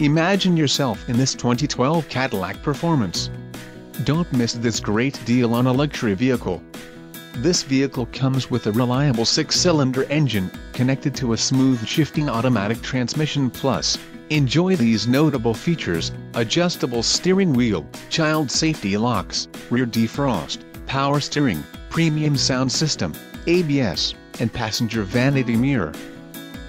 Imagine yourself in this 2012 Cadillac Performance. Don't miss this great deal on a luxury vehicle. This vehicle comes with a reliable six-cylinder engine, connected to a smooth shifting automatic transmission plus, enjoy these notable features, adjustable steering wheel, child safety locks, rear defrost, power steering, premium sound system, ABS, and passenger vanity mirror.